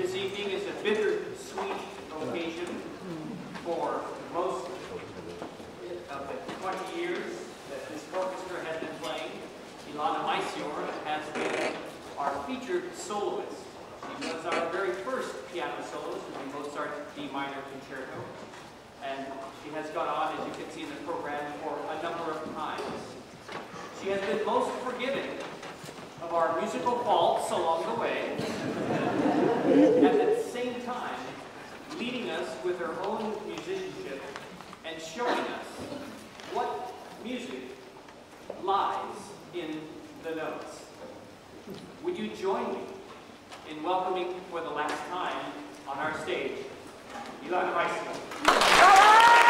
This evening is a bittersweet occasion for most of the 20 years that this orchestra has been playing. Ilana Mysior has been our featured soloist. She was our very first piano soloist in the Mozart D minor concerto. And she has gone on, as you can see in the program, for a number of times. She has been most forgiving of our musical faults along the way, at the same time, leading us with her own musicianship and showing us what music lies in the notes. Would you join me in welcoming for the last time on our stage, Ilana Weissman.